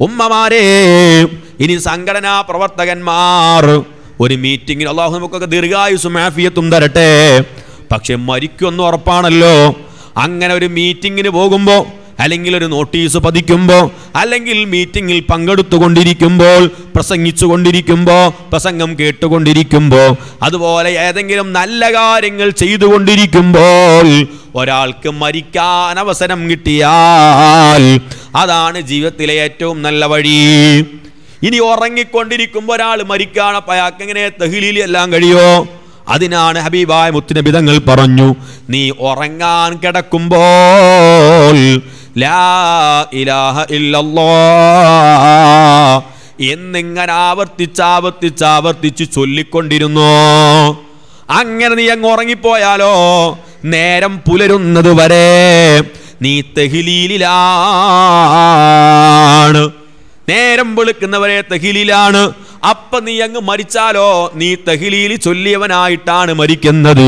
ഉമ്മമാരെ ഇനി സംഘടനാ പ്രവർത്തകന്മാർ ഒരു മീറ്റിംഗിൽ അള്ളാഹു നമുക്കൊക്കെ ദീർഘായുസും മാഫിയത്തും തരട്ടെ. പക്ഷെ മരിക്കുമെന്ന് ഉറപ്പാണല്ലോ. അങ്ങനെ ഒരു മീറ്റിങ്ങിന് പോകുമ്പോൾ അല്ലെങ്കിൽ ഒരു നോട്ടീസ് പതിക്കുമ്പോൾ അല്ലെങ്കിൽ മീറ്റിങ്ങിൽ പങ്കെടുത്തുകൊണ്ടിരിക്കുമ്പോൾ പ്രസംഗിച്ചു കൊണ്ടിരിക്കുമ്പോൾ പ്രസംഗം കേട്ടുകൊണ്ടിരിക്കുമ്പോൾ അതുപോലെ ഏതെങ്കിലും നല്ല കാര്യങ്ങൾ ചെയ്തുകൊണ്ടിരിക്കുമ്പോൾ ഒരാൾക്ക് മരിക്കാൻ അവസരം കിട്ടിയാൽ അതാണ് ജീവിതത്തിലെ ഏറ്റവും നല്ല വഴി. ഇനി ഉറങ്ങിക്കൊണ്ടിരിക്കുമ്പോൾ ഒരാൾ മരിക്കാണ് അപ്പം അയാൾക്ക് എങ്ങനെ എല്ലാം കഴിയോ? അതിനാണ് ഹബീബായ മുത്തുനബി തങ്ങൾ പറഞ്ഞു നീ ഉറങ്ങാൻ കിടക്കുമ്പോൾ ലാ ഇലാഹ ഇല്ലല്ലോ എന്നിങ്ങനെ ആവർത്തിച്ച് ആവർത്തിച്ച് ആവർത്തിച്ച് ചൊല്ലിക്കൊണ്ടിരുന്നു. അങ്ങനെ നീ അങ്ങ് ഉറങ്ങിപ്പോയാലോ? നേരം പുലരുന്നത് വരെ നീ തെഹിലീലിലാണ്. നേരം വെളുക്കുന്നവരെ തെഹിലിലാണ്. അപ്പ നീ അങ്ങ് മരിച്ചാലോ? നീ തെഹിലീൽ ചൊല്ലിയവനായിട്ടാണ് മരിക്കുന്നത്.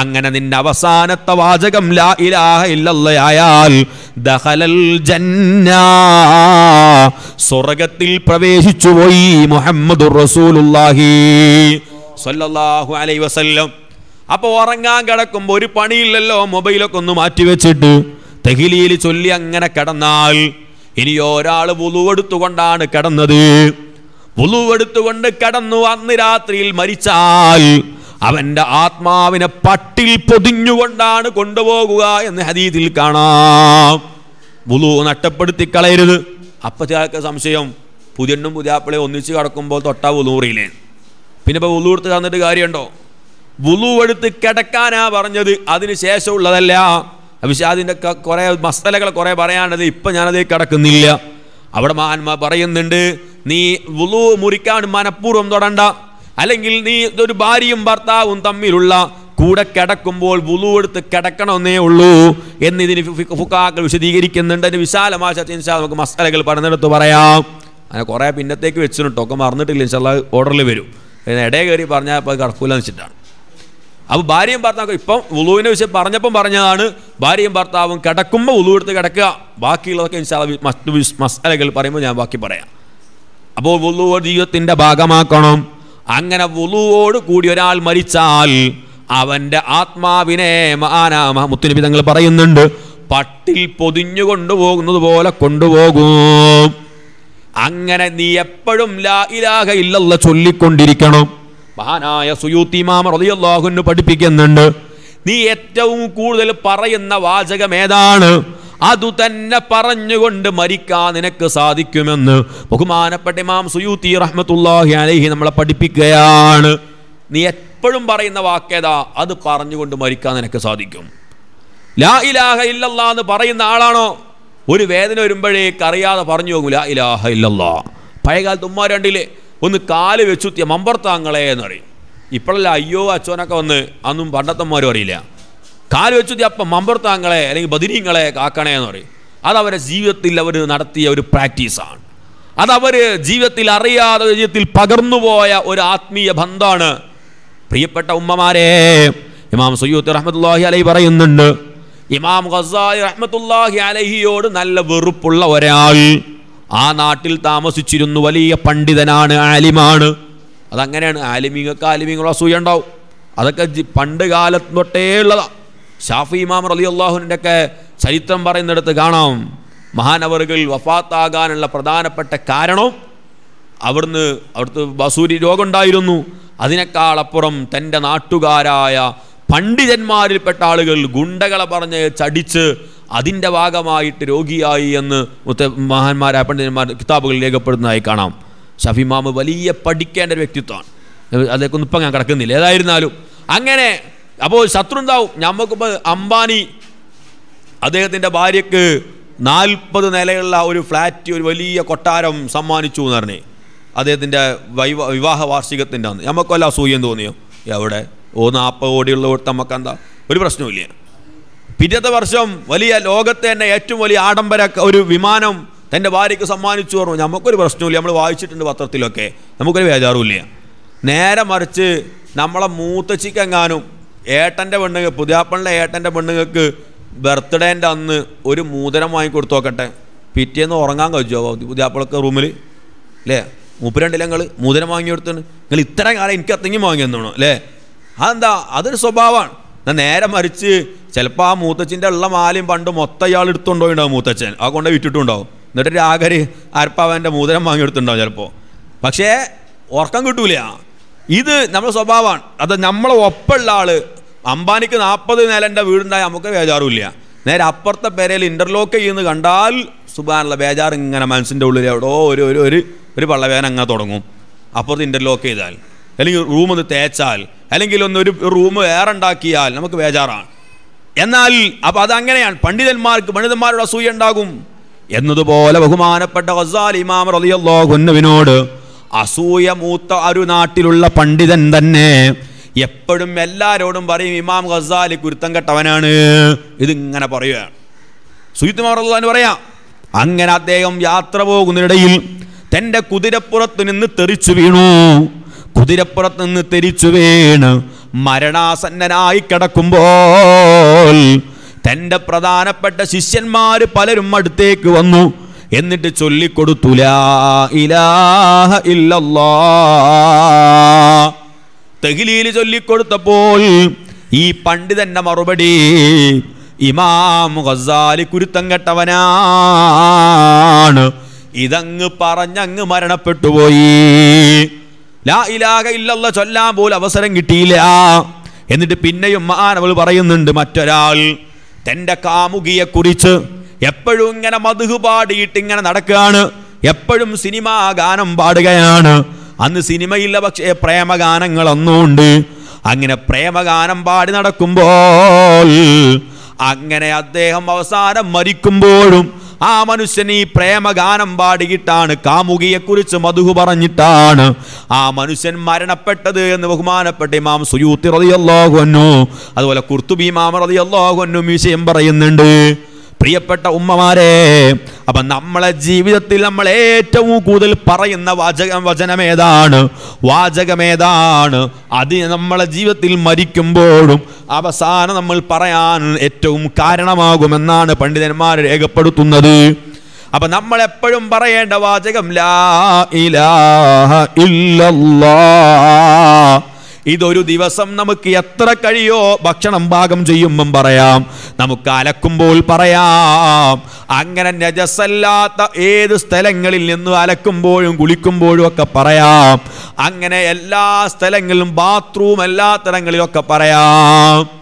അങ്ങനെ നിന്റെ അവസാനത്തെ വാചകം ലാ ഇലാഹ ഇല്ലല്ലയായാൽ ദഖലൽ ജന്ന സ്വർഗത്തിൽ പ്രവേശിച്ചു പോയി മുഹമ്മദ് റസൂലുള്ളാഹി സ്വല്ലല്ലാഹു അലൈഹി വസല്ലം. അപ്പോൾ ഉറങ്ങാൻ കിടക്കുമ്പോൾ ഒരു പണിയില്ലല്ലോ മൊബൈലൊക്കെ ഒന്ന് മാറ്റി വെച്ചിട്ട് തെഹിലിയിൽ ചൊല്ലി അങ്ങനെ കിടന്നാൽ ഇനി ഒരാൾ വുളുവെടുത്തുകൊണ്ടാണ് കിടന്നത്. വുളുവെടുത്തുകൊണ്ട് കിടന്നു അന്ന് രാത്രിയിൽ മരിച്ചാൽ അവന്റെ ആത്മാവിനെ പട്ടിൽ പൊതിഞ്ഞുകൊണ്ടാണ് കൊണ്ടുപോകുക എന്ന് ഹദീതിൽ കാണാം. വുളു നഷ്ടപ്പെടുത്തി കളയരുത്. അപ്പൊ ചിലർക്ക് സംശയം പുതിയണ്ണും പുതിയാപ്പിളെ ഒന്നിച്ച് കിടക്കുമ്പോൾ തൊട്ടാ വുളൂറിയില്ലേ പിന്നെ ഇപ്പോൾ വുളു എടുത്ത് തന്നിട്ട് കാര്യമുണ്ടോ? വുളു എടുത്ത് കിടക്കാനാ പറഞ്ഞത്. അതിന് ശേഷമുള്ളതല്ല അതിന്റെ കുറേ മസലകൾ കുറേ പറയാനുള്ളത് ഇപ്പം ഞാനത് കിടക്കുന്നില്ല. അവിടെ മഹാന്മാർ പറയുന്നുണ്ട് നീ വുളു മുറിക്കാൻ മനഃപൂർവം തൊടണ്ട. അല്ലെങ്കിൽ നീ ഒരു ഭാര്യയും ഭർത്താവും തമ്മിലുള്ള കൂടെ കിടക്കുമ്പോൾ വുളു എടുത്ത് കിടക്കണമെന്നേ ഉള്ളൂ. എന്ന് ഇതിന് ഫുക്കാക്കൾ വിശദീകരിക്കുന്നുണ്ട്. അതിന് വിശാലമായ ചർച്ച നമുക്ക് മസലകൾ പറഞ്ഞെടുത്ത് പറയാം. അങ്ങനെ കുറേ പിന്നത്തേക്ക് വെച്ചിട്ടുണ്ടോ. ഒക്കെ മറന്നിട്ടില്ല. ഇൻഷാല്ല ഓർഡറിൽ വരും. ഇടയിൽ കയറി പറഞ്ഞാൽ അപ്പോൾ കടക്കൂലെന്ന് വെച്ചിട്ടാണ്. അപ്പോൾ ഭാര്യയും ഭർത്താവും ഇപ്പം ഉളുവിനെ വിഷയം പറഞ്ഞപ്പം പറഞ്ഞതാണ് ഭാര്യയും ഭർത്താവും കിടക്കുമ്പോൾ ഉളു എടുത്ത് കിടക്കുക. ബാക്കിയുള്ളതൊക്കെ മറ്റു മസാലകൾ പറയുമ്പോൾ ഞാൻ ബാക്കി പറയാം. അപ്പോൾ വുളു ജീവിതത്തിന്റെ ഭാഗമാക്കണം. അങ്ങനെ ഉളുവോട് കൂടി ഒരാൾ മരിച്ചാൽ അവന്റെ ആത്മാവിനെ മാനാമ മുത്തുനബി തങ്ങൾ പറയുന്നുണ്ട് പട്ടിൽ പൊതിഞ്ഞു കൊണ്ടുപോകുന്നത് പോലെ കൊണ്ടുപോകും. അങ്ങനെ നീ എപ്പോഴും ലാ ഇലാഹ ഇല്ലല്ല ചൊല്ലിക്കൊണ്ടിരിക്കണം. മഹാനായ സുയൂത്തി മാമ റളിയല്ലാഹുവിന് പഠിപ്പിക്കുന്നുണ്ട് നീ ഏറ്റവും കൂടുതൽ പറയുന്ന വാചകം ഏതാണ്? അതു തന്നെ പറഞ്ഞുകൊണ്ട് മരിക്കാൻ നിനക്ക് സാധിക്കുമെന്ന്. ബഹുമാനപ്പെട്ട ഇമാം സുയൂത്തി റഹ്മത്തുല്ലാഹി അലഹി നമ്മളെ പഠിപ്പിക്കുകയാണ് നീ എപ്പോഴും പറയുന്ന വാക്കേതാ? അത് പറഞ്ഞുകൊണ്ട് മരിക്കാൻ നിനക്ക് സാധിക്കും. ലാ ഇലാഹ ഇല്ലല്ലാ എന്ന് പറയുന്ന ആളാണോ? ഒരു വേദന വരുമ്പോഴേക്ക് അറിയാതെ പറഞ്ഞു പോകും ലാ ഇലാഹ ഇല്ലല്ലാ പഴയകാലത്ത് ഉമ്മ ഒന്ന് കാൽ വെച്ചുത്തിയ മമ്പർത്താങ്ങളെ എന്ന് പറയും. ഇപ്പോഴല്ല അയ്യോ അച്ഛനൊക്കെ വന്ന് അന്നും പണ്ടത്തന്മാരും അറിയില്ല. കാൽ വെച്ചുത്തി അപ്പം മമ്പർത്താങ്ങളെ അല്ലെങ്കിൽ ബദിരീങ്ങളെ കാക്കണേ എന്ന് പറയും. അതവരെ ജീവിതത്തിൽ അവർ നടത്തിയ ഒരു പ്രാക്ടീസാണ് അതവർ ജീവിതത്തിൽ അറിയാതെ ജീവിതത്തിൽ പകർന്നുപോയ ഒരു ആത്മീയ ബന്ധമാണ് പ്രിയപ്പെട്ട ഉമ്മമാരെ ഇമാം സയ്യൂത്ത് റഹ്മത്തുല്ലാഹി അലൈ പറയുന്നുണ്ട് ഇമാം ഖസായി റഹ്മത്തുല്ലാഹി അലഹിയോട് നല്ല വെറുപ്പുള്ള ഒരാൾ ആ നാട്ടിൽ താമസിച്ചിരുന്നു വലിയ പണ്ഡിതനാണ് ആലിമാണ്. അതങ്ങനെയാണ്. ആലിമീങ്ങൾക്ക് ആലിമിങ്ങളും അസൂയ ഉണ്ടാവും. അതൊക്കെ പണ്ട് കാലത്ത് തൊട്ടേ ഉള്ളതാ. ഷാഫി ഇമാം റലി അള്ളാഹുവിന്റെ ഒക്കെ ചരിത്രം പറയുന്നിടത്ത് കാണാം. മഹാനവറുകൾ വഫാത്താകാനുള്ള പ്രധാനപ്പെട്ട കാരണം അവിടുന്ന് അവിടുത്തെ ബസൂരി രോഗമുണ്ടായിരുന്നു. അതിനേക്കാളപ്പുറം തന്റെ നാട്ടുകാരായ പണ്ഡിതന്മാരിൽപ്പെട്ട ആളുകൾ ഗുണ്ടകളെ പറഞ്ഞ് ചടിച്ച് അതിന്റെ ഭാഗമായിട്ട് രോഗിയായി എന്ന് മുത്ത മഹാന്മാരായ പണ്ഡിതന്മാർ കിതാബുകളിൽ രേഖപ്പെടുന്നതായി കാണാം. ഷഫിമാമ് വലിയ പഠിക്കേണ്ട ഒരു വ്യക്തിത്വമാണ്. അതേക്കൊന്നും ഇപ്പം ഞാൻ കിടക്കുന്നില്ല. ഏതായിരുന്നാലും അങ്ങനെ അപ്പോൾ ശത്രു ഉണ്ടാവും. നമുക്കിപ്പോൾ അംബാനി അദ്ദേഹത്തിന്റെ ഭാര്യയ്ക്ക് നാൽപ്പത് നിലയുള്ള ഒരു ഫ്ലാറ്റ് ഒരു വലിയ കൊട്ടാരം സമ്മാനിച്ചു എന്ന് പറഞ്ഞേ. അദ്ദേഹത്തിന്റെ വൈവ വിവാഹ വാർഷികത്തിന്റെ അന്ന്. നമുക്കല്ല അസൂയം തോന്നിയോ? എവിടെ? ഓ നാൽപ്പത് കോടിയുള്ള നമുക്ക് എന്താ ഒരു പ്രശ്നവുമില്ല. പിറ്റത്തെ വർഷം വലിയ ലോകത്തെ തന്നെ ഏറ്റവും വലിയ ആഡംബര ഒരു വിമാനം തന്റെ ഭാര്യയ്ക്ക് സമ്മാനിച്ചു പറഞ്ഞു. നമുക്കൊരു പ്രശ്നമില്ല നമ്മൾ വായിച്ചിട്ടുണ്ട് പത്രത്തിലൊക്കെ. നമുക്കൊരു ബേജാറുമില്ല. നേരെ മറിച്ച് നമ്മളെ മൂത്തച്ചിക്കെങ്ങാനും ഏട്ടന്റെ പെണ്ണുങ്ങൾ പുതിയാപ്പണിലെ ഏട്ടന്റെ പെണ്ണുങ്ങൾക്ക് ബർത്ത്ഡേന്റെ അന്ന് ഒരു മൂതരം വാങ്ങിക്കൊടുത്തു നോക്കട്ടെ. പിറ്റേന്ന് ഉറങ്ങാൻ കഴിച്ചോ പുതിയാപ്പിളൊക്കെ റൂമിൽ? അല്ലേ? മൂപ്പരണ്ടില്ല നിങ്ങൾ മൂതരം വാങ്ങി കൊടുത്തു നിങ്ങൾ ഇത്ര കാലം എനിക്ക് അത്തെങ്കിലും വാങ്ങി തന്നോണോ അല്ലേ? അതെന്താ? അതൊരു സ്വഭാവമാണ്. എന്നാൽ നേരെ മറിച്ച് ചിലപ്പോൾ ആ മൂത്തച്ഛന്റെ ഉള്ള മാലയും പണ്ട് മൊത്തം ഇയാൾ ഉണ്ടാവും മൂത്തച്ഛൻ. ആ കൊണ്ട് വിറ്റിട്ടുണ്ടാവും. എന്നിട്ട് രാഗര് അരപ്പാവന്റെ മൂതരം വാങ്ങിയെടുത്തുണ്ടാവും ചിലപ്പോൾ പക്ഷേ ഉറക്കം കിട്ടൂല. ഇത് നമ്മുടെ സ്വഭാവമാണ്. അത് നമ്മളെ ഒപ്പമുള്ള ആൾ അംബാനിക്ക് നാൽപ്പത് നിലന്റെ വീടുണ്ടായ നമുക്ക് ബേജാറുമില്ല നേരെ അപ്പുറത്തെ പേരയിൽ ഇന്റർലോക്ക് ചെയ്യുന്നത് കണ്ടാൽ സുബാനുള്ള ബേജാർ ഇങ്ങനെ മനസ്സിന്റെ ഉള്ളിൽ എവിടോ ഒരു ഒരു ഒരു പള്ളവേന അങ്ങനെ തുടങ്ങും. അപ്പുറത്ത് ഇന്റർലോക്ക് ചെയ്താൽ. അല്ലെങ്കിൽ റൂം ഒന്ന് തേച്ചാൽ. അല്ലെങ്കിൽ ഒന്നൊരു റൂം വേറെ ഉണ്ടാക്കിയാൽ നമുക്ക് ബേജാറാണ്. എന്നാൽ അപ്പോൾ അതങ്ങനെയാണ്. പണ്ഡിതന്മാർക്ക് പണ്ഡിതന്മാരുടെ അസൂയ ഉണ്ടാകും. എന്നതുപോലെ ബഹുമാനപ്പെട്ട ഗസാൽ ഇമാം റളിയല്ലാഹുവിനോട് അസൂയ മൂത്ത ഒരു നാട്ടിലുള്ള പണ്ഡിതൻ തന്നെ എപ്പോഴും എല്ലാവരോടും പറയും ഇമാം ഗസാലി കുരുത്തം കെട്ടവനാണ്. ഇതിങ്ങനെ പറയുകയാണ്. സുയുത്തുമാറുള്ളതാണ് പറയാം അങ്ങനെ അദ്ദേഹം യാത്ര പോകുന്നതിനിടയിൽ തന്റെ കുതിരപ്പുറത്ത് നിന്ന് തെറിച്ചു വീണു. കുതിരപ്പുറത്ത് നിന്ന് തിരിച്ചു വീണ് മരണാസന്നനായി കിടക്കുമ്പോൾ തന്റെ പ്രധാനപ്പെട്ട ശിഷ്യന്മാർ പലരും അടുത്തേക്ക് വന്നു. എന്നിട്ട് ചൊല്ലിക്കൊടുത്തു ഇലാഹ ഇല്ലല്ലാ തെഹിലിയിൽ ചൊല്ലിക്കൊടുത്തപ്പോൾ ഈ പണ്ഡിതന്റെ മറുപടി ഇമാം ഖസാലി കുരുത്തം കെട്ടവനാണ്. ഇതങ്ങ് പറഞ്ഞങ്ങ് മരണപ്പെട്ടുപോയി ലാ ഇലാഹ ഇല്ലല്ല ചൊല്ലാൻ പോലും അവസരം കിട്ടിയില്ല. എന്നിട്ട് പിന്നെയും മാനവൾ പറയുന്നുണ്ട് മറ്റൊരാൾ തന്റെ കാമുകിയെ കുറിച്ച് എപ്പോഴും ഇങ്ങനെ മധുഹ് പാടിയിട്ട് ഇങ്ങനെ നടക്കുകയാണ്. എപ്പോഴും സിനിമ ഗാനം പാടുകയാണ്. അന്ന് സിനിമയില്ല പക്ഷേ പ്രേമഗാനങ്ങളൊന്നുമുണ്ട് അങ്ങനെ പ്രേമഗാനം പാടി നടക്കുമ്പോൾ അങ്ങനെ അദ്ദേഹം അവസാനം മരിക്കുമ്പോഴും ആ മനുഷ്യൻ ഈ പ്രേമഗാനം പാടിയിട്ടാണ് കാമുകിയെക്കുറിച്ച് മധുഹു പറഞ്ഞിട്ടാണ്. ആ മനുഷ്യൻ മരണപ്പെട്ടത് എന്ന് ബഹുമാനപ്പെട്ട ഇമാം സുയൂത്തി റളിയല്ലാഹു അൻഹു അതുപോലെ കുർത്തുബി ഇമാം റളിയല്ലാഹു അൻഹു വിഷയം പറയുന്നുണ്ട്. പ്രിയപ്പെട്ട ഉമ്മമാരെ അപ്പം നമ്മളെ ജീവിതത്തിൽ നമ്മൾ ഏറ്റവും കൂടുതൽ പറയുന്ന വാചകം വചനമേതാണ്? വാചകമേതാണ്? അത് നമ്മളെ ജീവിതത്തിൽ മരിക്കുമ്പോഴും അവസാനം നമ്മൾ പറയാൻ ഏറ്റവും കാരണമാകുമെന്നാണ് പണ്ഡിതന്മാർ രേഖപ്പെടുത്തുന്നത്. അപ്പൊ നമ്മൾ എപ്പോഴും പറയേണ്ട വാചകം ലാ ഇലാഹ ഇല്ലല്ലാഹ് ഇതൊരു ദിവസം നമുക്ക് എത്ര കഴിയോ ഭക്ഷണം പാകം ചെയ്യുമ്പം പറയാം. നമുക്ക് അലക്കുമ്പോൾ പറയാം. അങ്ങനെ നജസല്ലാത്ത ഏത് സ്ഥലങ്ങളിൽ നിന്നും അലക്കുമ്പോഴും കുളിക്കുമ്പോഴും ഒക്കെ പറയാം. അങ്ങനെ എല്ലാ സ്ഥലങ്ങളിലും ബാത്റൂം എല്ലാ സ്ഥലങ്ങളിലൊക്കെ പറയാം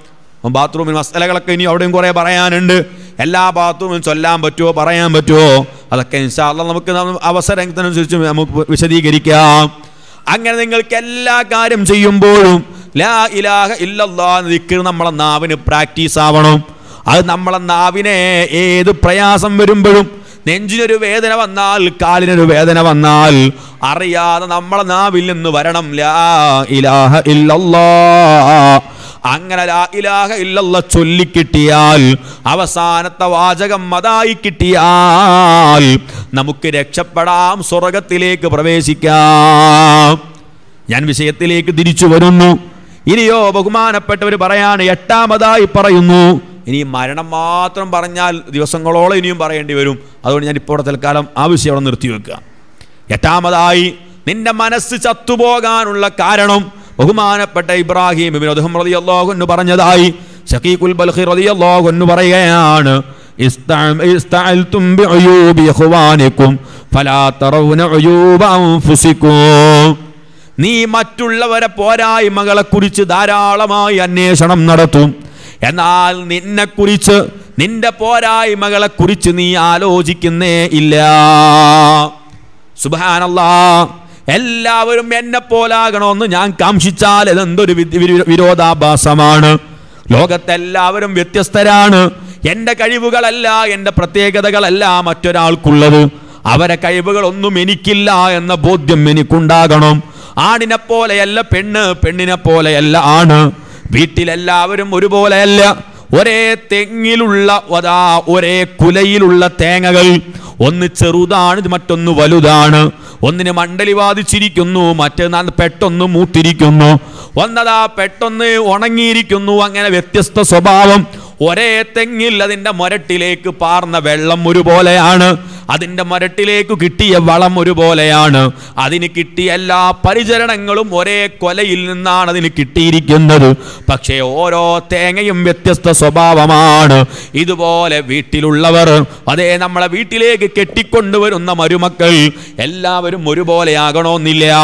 ബാത്റൂമിൽ മസലകളൊക്കെ ഇനി അവിടെയും കുറേ പറയാനുണ്ട്. എല്ലാ ബാത്റൂമിലും ചൊല്ലാൻ പറ്റുമോ പറയാൻ പറ്റുമോ? അതൊക്കെ ഇൻഷാല്ല നമുക്ക് അവസരത്തിനനുസരിച്ച് നമുക്ക് വിശദീകരിക്കാം. അങ്ങനെ നിങ്ങൾക്ക് എല്ലാ കാര്യം ചെയ്യുമ്പോഴും ലാ ഇലാഹ ഇല്ലല്ലാ ദിക്കർ നമ്മളെ നാവിന് പ്രാക്ടീസ് ആവണം. അത് നമ്മളെ നാവിനെ ഏത് പ്രയാസം വരുമ്പോഴും നെഞ്ചിനൊരു വേദന വന്നാൽ കാലിനൊരു വേദന വന്നാൽ അറിയാതെ നമ്മളെ നാവിൽ നിന്ന് വരണം. ലാ ഇലാഹ ഇല്ലല്ലാ. അങ്ങനെ ഇലാഹ ഇല്ലല്ല ചൊല്ലിക്കിട്ടിയാൽ അവസാനത്തെ വാചകം അതായി കിട്ടിയാൽ നമുക്ക് രക്ഷപ്പെടാം സ്വർഗത്തിലേക്ക് പ്രവേശിക്കാം. ഞാൻ വിഷയത്തിലേക്ക് തിരിച്ചു വരുന്നു. ഇനിയോ ബഹുമാനപ്പെട്ടവർ പറയാണ് എട്ടാമതായി പറയുന്നു. ഇനി മരണം മാത്രം പറഞ്ഞാൽ ദിവസങ്ങളോളം ഇനിയും പറയേണ്ടി വരും. അതുകൊണ്ട് ഞാൻ ഇപ്പോൾ തൽക്കാലം ആ വിഷയം അവിടെ നിർത്തി വെക്കുക എട്ടാമതായി നിന്റെ മനസ്സ് ചത്തുപോകാനുള്ള കാരണം ബഹുമാനപ്പെട്ട ഇബ്രാഹിം ഇബ്നു അദ്ദേഹം റളിയല്ലാഹു അൻഹു പറഞ്ഞതായി. ഷഖീഖുൽ ബൽഖി റളിയല്ലാഹു അൻഹു പറയുകയാണ് നീ മറ്റുള്ളവരെ പോരായ്മകളെ കുറിച്ച് ധാരാളമായി അന്വേഷണം നടത്തും. എന്നാൽ നിന്നെ കുറിച്ച് നിന്റെ പോരായ്മകളെ കുറിച്ച് നീ ആലോചിക്കുന്നേ ഇല്ല. സുബാനല്ലാ എല്ലാവരും എന്നെ പോലാകണമെന്ന് ഞാൻ കാംക്ഷിച്ചാൽ ഇതെന്തൊരു വിരോധാഭാസമാണ്. ലോകത്തെല്ലാവരും വ്യത്യസ്തരാണ്. എന്റെ കഴിവുകളല്ല എന്റെ പ്രത്യേകതകളല്ല മറ്റൊരാൾക്കുള്ളത്. അവരെ കഴിവുകളൊന്നും എനിക്കില്ല എന്ന ബോധ്യം എനിക്കുണ്ടാകണം. ആണിനെ പോലെയല്ല പെണ്ണ് പെണ്ണിനെ പോലെയല്ല ആണ്. വീട്ടിലെല്ലാവരും ഒരുപോലെയല്ല. ഒരേ തെങ്ങിലുള്ള ഒരേ കുലയിലുള്ള തേങ്ങകൾ. ഒന്ന് ചെറുതാണ് മറ്റൊന്ന് വലുതാണ്. ഒന്നിന് മണ്ടലി വാദിച്ചിരിക്കുന്നു മറ്റൊന്ന് പെട്ടൊന്ന് മൂത്തിരിക്കുന്നു. ഒന്നതാ പെട്ടൊന്ന് ഉണങ്ങിയിരിക്കുന്നു അങ്ങനെ വ്യത്യസ്ത സ്വഭാവം. ഒരേ തെങ്ങിൽ അതിന്റെ മുരട്ടിലേക്ക് പാർന്ന വെള്ളം ഒരുപോലെയാണ്. അതിന്റെ മരട്ടിലേക്ക് കിട്ടിയ വളം ഒരുപോലെയാണ്. അതിന് കിട്ടിയ എല്ലാ പരിചരണങ്ങളും ഒരേ കൊലയിൽ നിന്നാണ് അതിന് കിട്ടിയിരിക്കുന്നത്. പക്ഷേ ഓരോ തേങ്ങയും വ്യത്യസ്ത സ്വഭാവമാണ്. ഇതുപോലെ വീട്ടിലുള്ളവർ അതേ നമ്മളെ വീട്ടിലേക്ക് കെട്ടിക്കൊണ്ടുവരുന്ന മരുമക്കൾ എല്ലാവരും ഒരുപോലെയാകണമെന്നില്ല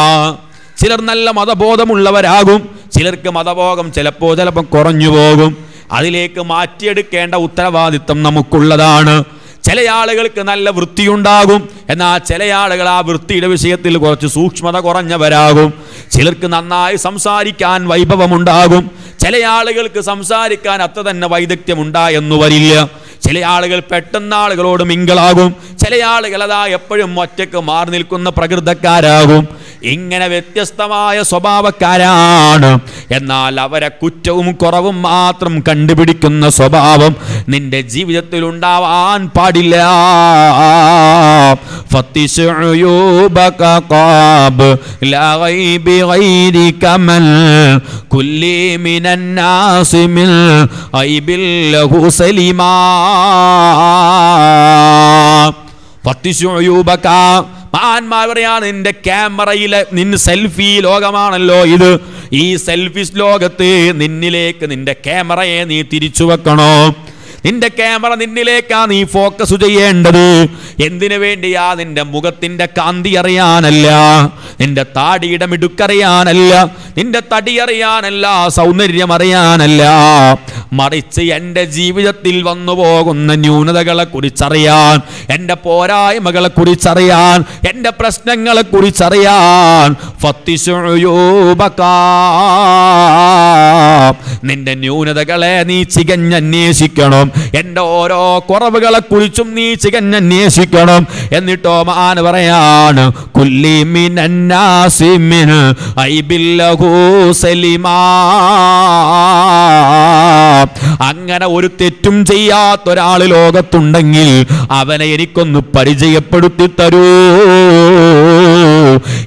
ചിലർ നല്ല മതബോധമുള്ളവരാകും ചിലർക്ക് മതബോധം ചിലപ്പോൾ ചിലപ്പോൾ കുറഞ്ഞു പോകും അതിലേക്ക് മാറ്റിയെടുക്കേണ്ട ഉത്തരവാദിത്വം നമുക്കുള്ളതാണ്. ചില ആളുകൾക്ക് നല്ല വൃത്തിയുണ്ടാകും. എന്നാൽ ചില ആളുകൾ ആ വൃത്തിയുടെ വിഷയത്തിൽ കുറച്ച് സൂക്ഷ്മത കുറഞ്ഞവരാകും. ചിലർക്ക് നന്നായി സംസാരിക്കാൻ വൈഭവമുണ്ടാകും. ചില ആളുകൾക്ക് സംസാരിക്കാൻ അത്ര തന്നെ വൈദഗ്ധ്യം വരില്ല. ചില ആളുകൾ പെട്ടെന്ന് ആളുകളോട് മിങ്കളാകും. ചില ആളുകൾ അതാ എപ്പോഴും ഒറ്റയ്ക്ക് മാറി നിൽക്കുന്ന പ്രകൃതക്കാരാകും. ഇങ്ങനെ വ്യത്യസ്തമായ സ്വഭാവക്കാരാണ്. എന്നാൽ അവരെ കുറ്റവും കുറവും മാത്രം കണ്ടുപിടിക്കുന്ന സ്വഭാവം നിന്റെ ജീവിതത്തിൽ ഉണ്ടാവാൻ പാടില്ല. സലിമാ. മഹാന്മാർ പറയാണ് നിന്റെ ക്യാമറയിലെ നിന്ന് സെൽഫി ലോകമാണല്ലോ ഇത്. ഈ സെൽഫി ലോകത്ത് നിന്നിലേക്ക് നിന്റെ ക്യാമറയെ നീ തിരിച്ചു വെക്കണോ? നിന്റെ ക്യാമറ നിന്നിലേക്കാ നീ ഫോക്കസ് ചെയ്യേണ്ടത്. എന്തിനു വേണ്ടിയാ നിന്റെ മുഖത്തിന്റെ കാന്തി അറിയാനല്ല? നിന്റെ താടിയുടെ മിടുക്കറിയാനല്ല നിന്റെ തടി അറിയാനല്ല? സൗന്ദര്യം അറിയാനല്ല? മറിച്ച് എന്റെ ജീവിതത്തിൽ വന്നു പോകുന്ന ന്യൂനതകളെ കുറിച്ചറിയാൻ എന്റെ പോരായ്മകളെ കുറിച്ചറിയാൻ എന്റെ പ്രശ്നങ്ങളെ കുറിച്ചറിയാൻ. നിന്റെ ന്യൂനതകളെ നീ ചികഞ്ഞന്വേഷിക്കണം. എന്റെ ഓരോ കുറവുകളെ കുറിച്ചും നീ ചികഞ്ഞന്വേഷിക്കണം എന്നിട്ടോ മാൻ പറയാണ് സലിമാ. അങ്ങനെ ഒരു തെറ്റും ചെയ്യാത്ത ഒരാൾ ലോകത്തുണ്ടെങ്കിൽ അവനെ എനിക്കൊന്ന് പരിചയപ്പെടുത്തി തരൂ.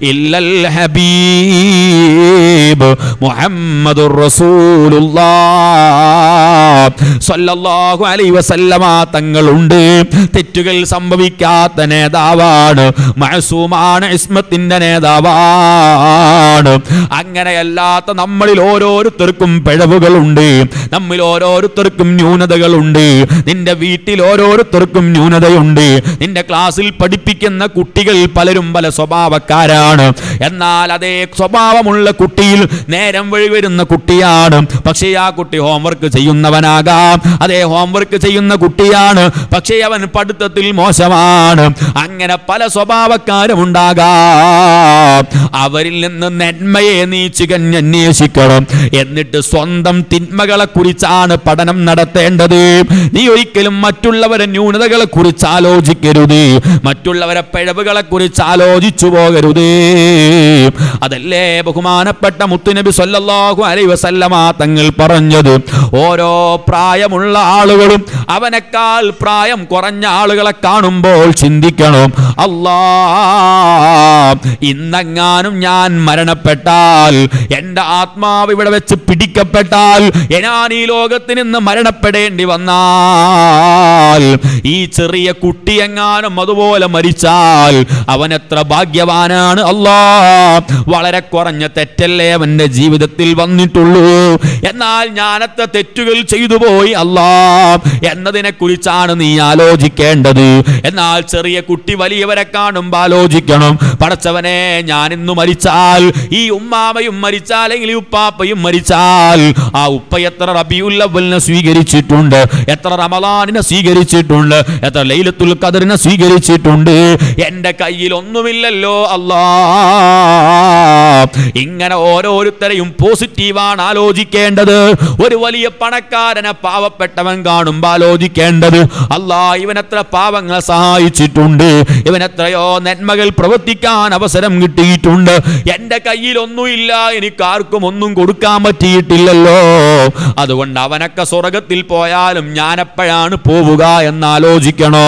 ഇല്ലൽ ഹബീബ് മുഹമ്മദുർ റസൂലുള്ളാഹ് സ്വല്ലല്ലാഹു അലൈഹി വസല്ലമ തെറ്റുകൾ സംഭവിക്കാത്ത നേതാവാണ്. മഅസൂമാണ് ഇസ്മത്തിന്റെ നേതാവാണ്. അങ്ങനെയല്ലാത്ത നമ്മളിൽ ഓരോരുത്തർക്കും പിഴവുകളുണ്ട്. നമ്മിൽ ഓരോരുത്തർക്കും ന്യൂനതകളുണ്ട്. നിന്റെ വീട്ടിൽ ഓരോരുത്തർക്കും ന്യൂനതയുണ്ട്. നിന്റെ ക്ലാസ്സിൽ പഠിപ്പിക്കുന്ന കുട്ടികൾ പലരും പല സ്വഭാവക്കാരാണ്. എന്നാൽ അതേ സ്വഭാവമുള്ള കുട്ടിയിൽ നേരം വഴി വരുന്ന കുട്ടിയാണ്. പക്ഷേ ആ കുട്ടി ഹോംവർക്ക് ചെയ്യുന്നവനാകാം അതേ ഹോംവർക്ക് ചെയ്യുന്ന കുട്ടിയാണ് പക്ഷേ അവൻ പഠിത്തത്തിൽ മോശമാണ്. അങ്ങനെ പല സ്വഭാവക്കാരും ഉണ്ടാകാം. അവരിൽ നിന്ന് നന്മയെ നീ ചികഞ്ഞന്വേഷിക്കണം എന്നിട്ട് സ്വന്തം തിന്മകളെ കുറിച്ചാണ് പഠനം നടത്തേണ്ടത്. നീ ഒരിക്കലും മറ്റുള്ളവരെ ന്യൂനതകളെ കുറിച്ച് ആലോചിക്കരുത്. മറ്റുള്ളവരെ പിഴവുകളെ കുറിച്ച് ആലോചിച്ചു പോകരുത്. അതല്ലേ ബഹുമാനപ്പെട്ട മുത്തുനബി സ്വല്ലല്ലാഹു അലൈഹി വസല്ലമ തങ്ങൾ പറഞ്ഞത്? ഓരോ പ്രായമുള്ള ആളുകളും അവനേക്കാൾ പ്രായം കുറഞ്ഞ ആളുകളെ കാണുമ്പോൾ ചിന്തിക്കണം അല്ലാ ഇന്നെങ്ങാനും ഞാൻ മരണപ്പെട്ടാൽ എന്റെ ആത്മാവ് ഇവിടെ വെച്ച് പിടിക്കപ്പെട്ടാൽ ഞാൻ ഈ ലോകത്തിൽ നിന്ന് മരണപ്പെടേണ്ടി വന്നാൽ ഈ ചെറിയ കുട്ടി എങ്ങാനും അതുപോലെ മരിച്ചാൽ അവൻ എത്ര ഭാഗ്യവാനാണ് അല്ലാ വളരെ കുറഞ്ഞ തെറ്റല്ലേ അവന്റെ ജീവിതത്തിൽ വന്നിട്ടുള്ളൂ? എന്നാൽ ഞാനത്തെ തെറ്റുകൾ ചെയ്തു പോയി അല്ലാ എന്നതിനെ കുറിച്ചാണ് നീ ആലോചിക്കേണ്ടത്. എന്നാൽ ചെറിയ കുട്ടി വലിയവരെ കാണുമ്പോൾ ആലോചിക്കണം. പടച്ചവനെ ഞാൻ ഇന്ന് മരിച്ചാൽ ഈ ഉമ്മാമയും മരിച്ചാൽ അല്ലെങ്കിൽ ഈ ഉപ്പാപ്പയും മരിച്ചാൽ ആ ഉപ്പ എത്ര റബിയുല്ലവലിനെ സ്വീകരിച്ചിട്ടുണ്ട് എത്ര റമലാനിനെ സ്വീകരിച്ചിട്ടുണ്ട് എത്ര ലൈലത്തുൽ ഖദറിനെ സ്വീകരിച്ചിട്ടുണ്ട്. എന്റെ കയ്യിൽ ഒന്നുമില്ലല്ലോ അല്ലാ ഇങ്ങനെ ഓരോരുത്തരെയും പോസിറ്റീവാണ് ആലോചിക്കേണ്ടത്. ഒരു വലിയ പണക്കാരനെ പാവപ്പെട്ടവൻ കാണുമ്പോൾ ആലോചിക്കേണ്ടത് അല്ലാ ഇവനെത്ര പാവങ്ങൾ സഹായിച്ചിട്ടുണ്ട്. ഇവനെത്രയോ നന്മകൾ പ്രവർത്തിക്കാൻ അവസരം കിട്ടിയിട്ടുണ്ട്. എന്റെ കയ്യിലൊന്നുമില്ല എനിക്ക് ആർക്കും ഒന്നും കൊടുക്കാൻ പറ്റിയിട്ടില്ലല്ലോ. അതുകൊണ്ട് അവനൊക്കെ സ്വർഗത്തിൽ പോയാലും ഞാനെപ്പോഴാണ് പോവുക എന്നാലോചിക്കണോ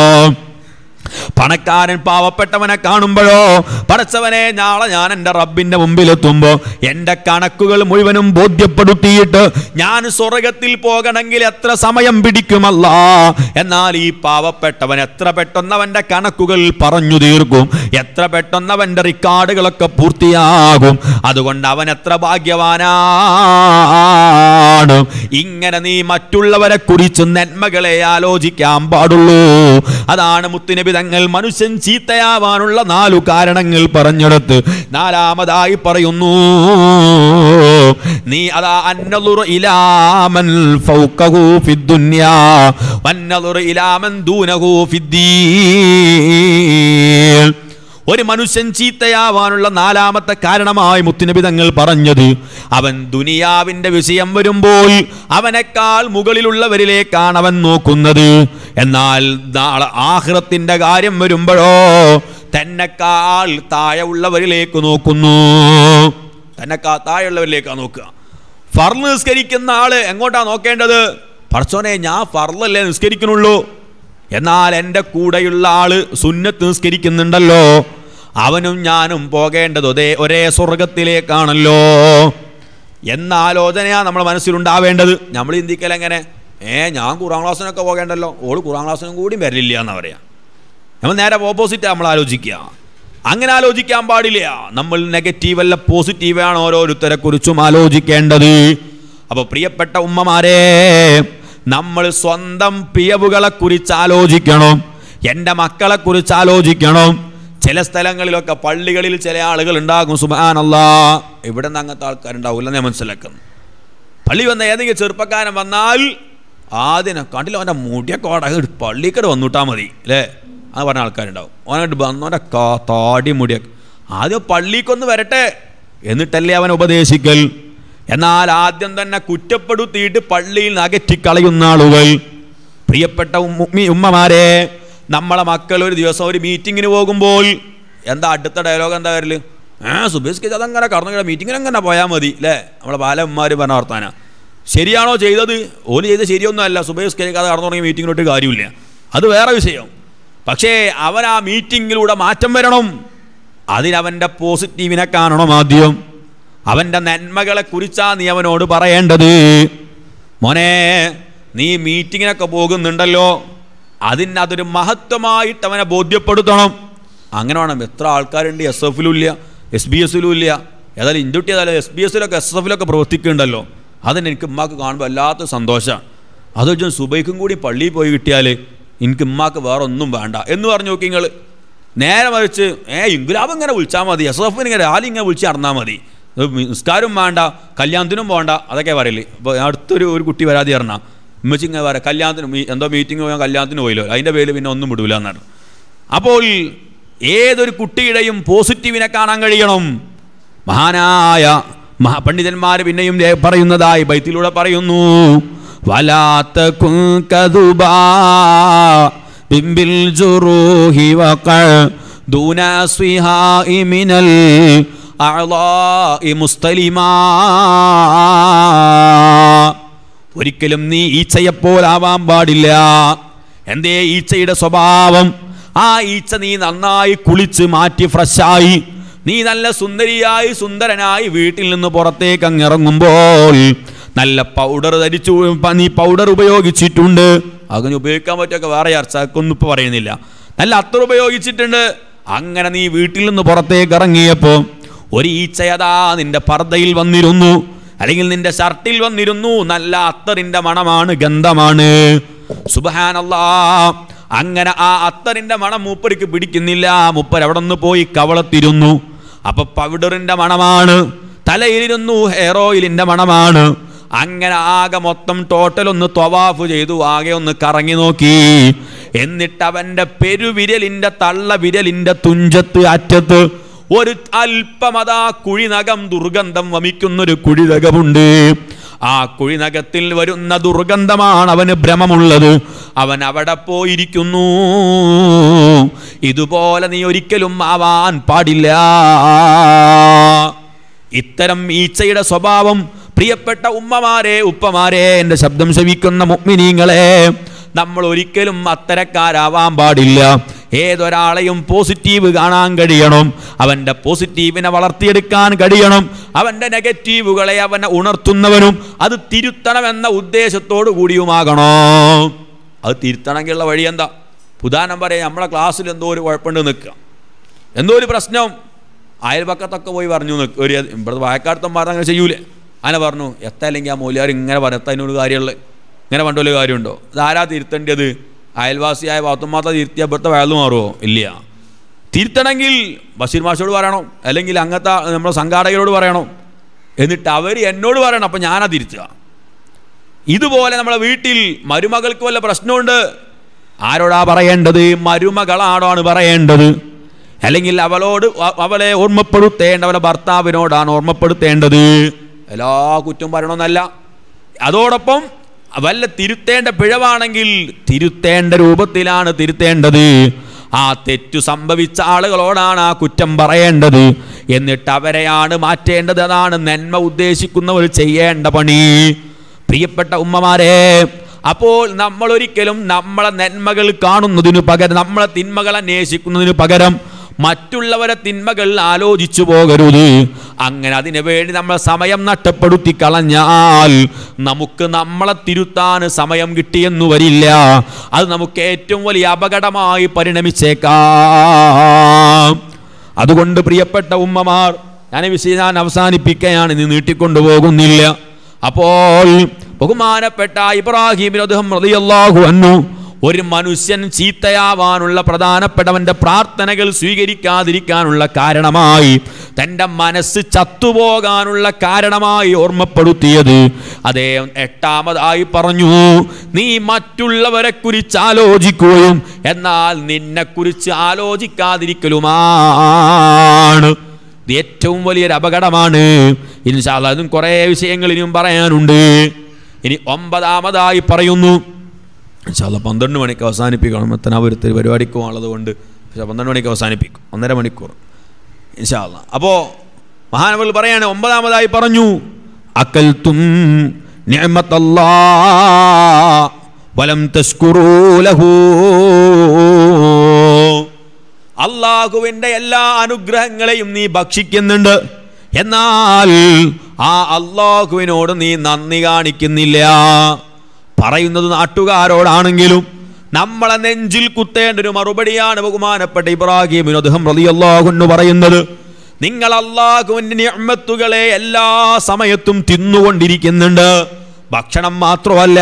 പണക്കാരൻ പാവപ്പെട്ടവനെ കാണുമ്പോഴോ പടച്ചവനെ നാളെ ഞാൻ എന്റെ റബ്ബിന്റെ മുമ്പിലെത്തുമ്പോൾ എന്റെ കണക്കുകൾ മുഴുവനും ബോധ്യപ്പെടുത്തിയിട്ട് ഞാൻ സ്വർഗത്തിൽ പോകണമെങ്കിൽ എത്ര സമയം പിടിക്കുമല്ല? എന്നാൽ ഈ പാവപ്പെട്ടവൻ എത്ര പെട്ടെന്നവന്റെ കണക്കുകൾ പറഞ്ഞു തീർക്കും എത്ര പെട്ടെന്നവന്റെ റിക്കാർഡുകളൊക്കെ പൂർത്തിയാകും. അതുകൊണ്ട് അവൻ എത്ര ഭാഗ്യവാനാണ്? ഇങ്ങനെ നീ മറ്റുള്ളവരെ കുറിച്ച് നന്മകളെ ആലോചിക്കാൻ പാടുള്ളൂ. അതാണ് മുത്തുനബി തങ്ങൾ മനുഷ്യൻ ചീത്തയാവാനുള്ള നാലു കാരണങ്ങൾ പറഞ്ഞെടുത്ത് നാലാമതായി പറയുന്നു നീ അതാ അന്നലുറു ഇലാമൻ ഫൗഖഹു ഫിദ്ദുന്യാ ഇലാമൻ ദൂനഹു ഫിദ്ദീൻ. ഒരു മനുഷ്യൻ ചീത്തയാവാനുള്ള നാലാമത്തെ കാരണമായി മുത്തുനബി തങ്ങൾ പറഞ്ഞത്. അവൻ ദുനിയാവിന്റെ വിഷയം വരുമ്പോൾ അവനേക്കാൾ മുകളിലുള്ളവരിലേക്കാണ് അവൻ നോക്കുന്നത്. എന്നാൽ ആഹ്റത്തിന്റെ കാര്യം വരുമ്പോഴോ തന്നെക്കാൾ താഴെ ഉള്ളവരിലേക്ക് നോക്കുന്നു. തന്നെക്കാൾ താഴെയുള്ളവരിലേക്കാണ് നോക്കുക. ഫർൾ നിസ്കരിക്കുന്ന ആൾ എങ്ങോട്ടാണ് നോക്കേണ്ടത്? പറച്ചോനെ ഞാൻ ഫർളല്ലേ നിസ്കരിക്കുന്നുള്ളൂ. എന്നാൽ എന്റെ കൂടെയുള്ള ആൾ സുന്നത്ത് നിസ്കരിക്കുന്നുണ്ടല്ലോ. അവനും ഞാനും പോകേണ്ടത് ഒരേ ഒരേ സ്വർഗത്തിലേക്കാണല്ലോ. എന്ന ആലോചനയാണ് നമ്മുടെ മനസ്സിലുണ്ടാവേണ്ടത്. നമ്മൾ ചിന്തിക്കൽ എങ്ങനെ? ഏ ഞാൻ കുറാം ക്ലാസ്സിനൊക്കെ പോകേണ്ടല്ലോ. ഓൾ കുറാം ക്ലാസ്സിനും കൂടി വരില്ല എന്ന് പറയാം. നമ്മൾ നേരെ ഓപ്പോസിറ്റ് നമ്മൾ ആലോചിക്കുക അങ്ങനെ ആലോചിക്കാൻ പാടില്ല. നമ്മൾ നെഗറ്റീവ് അല്ല പോസിറ്റീവാണ് ഓരോരുത്തരെ കുറിച്ചും ആലോചിക്കേണ്ടത്. അപ്പൊ പ്രിയപ്പെട്ട ഉമ്മമാരെ നമ്മൾ സ്വന്തം പിയവുകളെ കുറിച്ച് ആലോചിക്കണം. എന്റെ മക്കളെ കുറിച്ച് ആലോചിക്കണം. ചില സ്ഥലങ്ങളിലൊക്കെ പള്ളികളിൽ ചില ആളുകൾ ഉണ്ടാകും സുബാനല്ല ഇവിടെ നിന്ന് അങ്ങനത്തെ ആൾക്കാരുണ്ടാവില്ല ഞാൻ മനസ്സിലാക്കുന്നു. പള്ളി വന്ന ഏതെങ്കിലും ചെറുപ്പക്കാരൻ വന്നാൽ ആദ്യം കണ്ടില്ല അവന്റെ മുടിയ ഓട പള്ളിക്കട വന്നിട്ടാൽ മതി അല്ലേ? അത് പറഞ്ഞ ആൾക്കാരുണ്ടാവും. അവനോട്ട് വന്നവന്റെ കാ താടി മുടിയൊക്കെ. ആദ്യം പള്ളിക്കൊന്ന് വരട്ടെ എന്നിട്ടല്ലേ അവൻ ഉപദേശിക്കൽ. എന്നാൽ ആദ്യം തന്നെ കുറ്റപ്പെടുത്തിയിട്ട് പള്ളിയിൽ നിന്ന് അകറ്റിക്കളയുന്ന ആളുകൾ. പ്രിയപ്പെട്ട ഉമ്മി ഉമ്മമാരെ നമ്മളെ മക്കൾ ഒരു ദിവസം ഒരു മീറ്റിങ്ങിന് പോകുമ്പോൾ എന്താ അടുത്ത ഡയലോഗ് എന്താ വരൽ? ആ സുബേഷ് അതങ്ങനെ കടന്നു മീറ്റിങ്ങിന് അങ്ങനെ പോയാൽ മതി അല്ലേ നമ്മളെ ബാലന്മാർ പറഞ്ഞ വർത്താന. ശരിയാണോ ചെയ്തത്? ഓൽ ചെയ്ത് ശരിയൊന്നും അല്ല സുബേഷ് കഥ കടന്നു തുടങ്ങിയ മീറ്റിങ്ങിലോട്ട് കാര്യമില്ല. അത് വേറെ വിഷയം. പക്ഷേ അവൻ ആ മീറ്റിങ്ങിലൂടെ മാറ്റം വരണം. അതിനവന്റെ പോസിറ്റീവിനെ കാണണം ആദ്യം. അവന്റെ നന്മകളെ കുറിച്ചാ നീ അവനോട് പറയേണ്ടത്. മോനെ നീ മീറ്റിങ്ങിനൊക്കെ പോകുന്നുണ്ടല്ലോ. അതിന് അതൊരു മഹത്വമായിട്ട് അവനെ ബോധ്യപ്പെടുത്തണം. അങ്ങനെ വേണം എത്ര ആൾക്കാരുണ്ട് എസ് എഫിലും ഇല്ല എസ് ബി എസിലും ഇല്ല ഏതായാലും ഇന്ത്യട്ടി ഏതായാലും എസ് ബി എസിലൊക്കെ എസ് എഫിലൊക്കെ പ്രവർത്തിക്കുന്നുണ്ടല്ലോ. അതിന് എനിക്ക് ഉമ്മാക്ക് കാണുമ്പോൾ വല്ലാത്ത സന്തോഷമാണ് അത് വെച്ചാൽ സുബൈക്കും കൂടി പള്ളിയിൽ പോയി കിട്ടിയാൽ എനിക്ക് ഉമ്മാക്ക് വേറെ ഒന്നും വേണ്ട. എന്ന് പറഞ്ഞു നോക്കി നിങ്ങൾ നേരെ മറിച്ച് ഏ ഇംഗുലാബ് ഇങ്ങനെ വിളിച്ചാൽ മതി. എസ് എഫ് ഇങ്ങനെ ആലും ഇങ്ങനെ വിളിച്ച് നടന്നാൽ മതി. നിസ്കാരം വേണ്ട കല്യാണത്തിനും പോകണ്ട അതൊക്കെ പറയില്ലേ അപ്പോൾ അടുത്തൊരു ഒരു കുട്ടി വരാതി പറഞ്ഞാൽ ഉമ്മച്ചി ഇങ്ങനെ പറയാം കല്യാണത്തിന് എന്തോ മീറ്റിംഗ് പോയാൽ കല്യാണത്തിന് പോയില്ലോ? അതിന്റെ പേരിൽ പിന്നെ ഒന്നും വിടൂല എന്നാണ്. അപ്പോൾ ഏതൊരു കുട്ടിയുടെയും പോസിറ്റീവിനെ കാണാൻ കഴിയണം? മഹാനായ മഹാപണ്ഡിതന്മാർ പിന്നെയും പറയുന്നതായി ബൈത്തിലൂടെ പറയുന്നു വലാത്ത ബിംബിൽ ജുറൂഹി മുസ്തലിമാ. ഒരിക്കലും നീ ഈച്ചയെപ്പോലാവാൻ പാടില്ല. എന്തേ ഈച്ചയുടെ സ്വഭാവം? ആ ഈച്ച നീ നന്നായി കുളിച്ച് മാറ്റി ഫ്രഷായി നീ നല്ല സുന്ദരിയായി സുന്ദരനായി വീട്ടിൽ നിന്ന് പുറത്തേക്ക് അങ്ങിറങ്ങുമ്പോൾ നല്ല പൗഡർ ധരിച്ചു നീ പൗഡർ ഉപയോഗിച്ചിട്ടുണ്ട്. അങ്ങനെ ഉപയോഗിക്കാൻ പറ്റുമൊക്കെ വേറെ ചർച്ചക്കൊന്നും ഇപ്പോൾ പറയുന്നില്ല. നല്ല അത്ര ഉപയോഗിച്ചിട്ടുണ്ട്. അങ്ങനെ നീ വീട്ടിൽ നിന്ന് പുറത്തേക്ക് ഇറങ്ങിയപ്പോൾ ഒരു ഈച്ചയതാ നിന്റെ പർദ്ദയിൽ വന്നിരുന്നു. അല്ലെങ്കിൽ നിന്റെ ഷർട്ടിൽ വന്നിരുന്നു നല്ല അത്തറിന്റെ മണമാണ് ഗന്ധമാണ്. സുബഹാനല്ലാ. അങ്ങനെ ആ അത്തറിന്റെ മണം മൂപ്പർക്ക് പിടിക്കുന്നില്ല. മൂപ്പർ അവിടെ നിന്ന് പോയി കവളത്തിരുന്നു. അപ്പൊ പൗഡറിന്റെ മണമാണ് തലയിലിരുന്നു ഹെയർ ഓയിലിന്റെ മണമാണ്. അങ്ങനെ ആകെ മൊത്തം ടോട്ടൽ ഒന്ന് തൊവാഫ് ചെയ്തു ആകെ ഒന്ന് കറങ്ങി നോക്കി. എന്നിട്ട് അവന്റെ പെരുവിരലിന്റെ തള്ള വിരലിന്റെ തുഞ്ചത്ത് അറ്റത്ത് ഒരു അല്പമതാ കുഴിനകം ദുർഗന്ധം വമിക്കുന്നൊരു കുഴിനകമുണ്ട്. ആ കുഴിനകത്തിൽ വരുന്ന ദുർഗന്ധമാണ് അവന് ഭ്രമമുള്ളത്. അവൻ അവിടെ പോയിരിക്കുന്നു. ഇതുപോലെ നീ ഒരിക്കലും ആവാൻ പാടില്ല. ഇത്തരം ഈച്ചയുടെ സ്വഭാവം പ്രിയപ്പെട്ട ഉമ്മമാരെ ഉപ്പമാരെ എന്റെ ശബ്ദം ശവിക്കുന്ന മുഗ്മിനീങ്ങളെ നമ്മൾ ഒരിക്കലും അത്തരക്കാരാവാൻ പാടില്ല. ഏതൊരാളെയും പോസിറ്റീവ് കാണാൻ കഴിയണം. അവന്റെ പോസിറ്റീവിനെ വളർത്തിയെടുക്കാൻ കഴിയണം. അവന്റെ നെഗറ്റീവുകളെ അവനെ ഉണർത്തുന്നവനും അത് തിരുത്തണമെന്ന ഉദ്ദേശത്തോടു കൂടിയുമാകണോ. അത് തിരുത്തണമെങ്കിലുള്ള വഴി എന്താ? ഉദാഹരണം പറയാം നമ്മളെ ക്ലാസ്സിൽ എന്തോ ഒരു കുഴപ്പമുണ്ട് നിൽക്കുക. എന്തോ ഒരു പ്രശ്നം. അയൽപക്കത്തൊക്കെ പോയി പറഞ്ഞു നിൽക്കുക ഒരു ഇവിടുത്തെ വായക്കാർത്തന്മാർ അങ്ങനെ ചെയ്യൂലേ. അങ്ങനെ പറഞ്ഞു എത്തല്ലെങ്കിൽ ആ മൂല്യാർ ഇങ്ങനെ പറയത്ത അതിനൊരു കാര്യമുള്ളത്. ഇങ്ങനെ പണ്ടൊരു കാര്യമുണ്ടോ? ഇതാരാ തിരുത്തേണ്ടത്? അയൽവാസിയായ പാത്തുമാത്ത തിരുത്തിയ ഇവിടുത്തെ വയലു മാറുമോ ഇല്ല. തിരുത്തണമെങ്കിൽ ബഷീർ മാഷോട് പറയണം. അല്ലെങ്കിൽ അങ്ങനത്തെ നമ്മുടെ സംഘാടകരോട് പറയണം. എന്നിട്ട് അവർ എന്നോട് പറയണം. അപ്പം ഞാനാ തിരുത്തുക. ഇതുപോലെ നമ്മളെ വീട്ടിൽ മരുമകൾക്ക് വല്ല പ്രശ്നമുണ്ട്? ആരോടാ പറയേണ്ടത്? മരുമകളാണോണ് പറയേണ്ടത്? അല്ലെങ്കിൽ അവളോട് അവളെ ഓർമ്മപ്പെടുത്തേണ്ട അവളെ ഭർത്താവിനോടാണ് ഓർമ്മപ്പെടുത്തേണ്ടത്? എല്ലാ കുറ്റം പറയണമെന്നല്ല. അതോടൊപ്പം വല്ല തിരുത്തേണ്ട പിഴവാണെങ്കിൽ തിരുത്തേണ്ട രൂപത്തിലാണ് തിരുത്തേണ്ടത്. ആ തെറ്റു സംഭവിച്ച ആളുകളോടാണ് ആ കുറ്റം പറയേണ്ടത്. എന്നിട്ട് അവരെയാണ് മാറ്റേണ്ടത് അതാണ് നന്മ ഉദ്ദേശിക്കുന്നവർ ചെയ്യേണ്ട പണി. പ്രിയപ്പെട്ട ഉമ്മമാരെ അപ്പോൾ നമ്മൾ ഒരിക്കലും നമ്മളെ നന്മകൾ കാണുന്നതിനു പകരം നമ്മളെ തിന്മകൾ അന്വേഷിക്കുന്നതിനു പകരം മറ്റുള്ളവരെ തിന്മകൾ ആലോചിച്ചു പോകരുത്. അങ്ങനെ അതിനു വേണ്ടി നമ്മൾ സമയം നഷ്ടപ്പെടുത്തി കളഞ്ഞാൽ നമുക്ക് നമ്മളെ തിരുത്താൻ സമയം കിട്ടിയെന്നു വരില്ല. അത് നമുക്ക് ഏറ്റവും വലിയ അപകടമായി പരിണമിച്ചേക്കാം. അതുകൊണ്ട് പ്രിയപ്പെട്ട ഉമ്മമാർ ഞാൻ വിഷയം ഞാൻ അവസാനിപ്പിക്കുകയാണ്. ഇനി നീട്ടിക്കൊണ്ടു പോകുന്നില്ല. അപ്പോൾ ബഹുമാനപ്പെട്ട ഇബ്രാഹിം റളിയല്ലാഹു അൻഹു ഒരു മനുഷ്യൻ ചീത്തയാവാനുള്ള പ്രധാനപ്പെട്ടവന്റെ പ്രാർത്ഥനകൾ സ്വീകരിക്കാതിരിക്കാനുള്ള കാരണമായി തന്റെ മനസ്സ് ചത്തുപോകാനുള്ള കാരണമായി ഓർമ്മപ്പെടുത്തിയത്. അദ്ദേഹം എട്ടാമതായി പറഞ്ഞു നീ മറ്റുള്ളവരെ കുറിച്ച് ആലോചിക്കുകയും എന്നാൽ നിന്നെ കുറിച്ച് ആലോചിക്കാതിരിക്കലുമാണ്. ഇത് ഏറ്റവും വലിയൊരു അപകടമാണ്. ഇൻഷാല്ല അതും കുറേ വിഷയങ്ങളിനും പറയാനുണ്ട്. ഇനി ഒമ്പതാമതായി പറയുന്നു ഇൻഷാല്ല പന്ത്രണ്ട് മണിക്ക് അവസാനിപ്പിക്കണം. എത്തനാപുരത്ത് പരിപാടിക്കും ഉള്ളതുകൊണ്ട് കൊണ്ട്. പക്ഷേ പന്ത്രണ്ട് മണിക്ക് അവസാനിപ്പിക്കും. ഒന്നര മണിക്കൂർ. ഇൻഷാല്ല അപ്പോൾ മഹാനവൾ പറയാണ് ഒമ്പതാമതായി പറഞ്ഞു അക്കൽത്തും തും വലം അള്ളാഹുവിന്റെ എല്ലാ അനുഗ്രഹങ്ങളെയും നീ ഭക്ഷിക്കുന്നുണ്ട്. എന്നാൽ ആ അള്ളാഹുവിനോട് നീ നന്ദി കാണിക്കുന്നില്ല. പറയുന്നത് നാട്ടുകാരോടാണെങ്കിലും നമ്മളെ നെഞ്ചിൽ കുത്തേണ്ട ഒരു മറുപടിയാണ് ബഹുമാനപ്പെട്ട ഇബ്രാഹിം അദ്ദേഹം അൻഹു പറയുന്നത്. നിങ്ങൾ അള്ളാഹുവിന്റെ നിഅമത്തുകളെ എല്ലാ സമയത്തും തിന്നുകൊണ്ടിരിക്കുന്നുണ്ട്. ഭക്ഷണം മാത്രമല്ല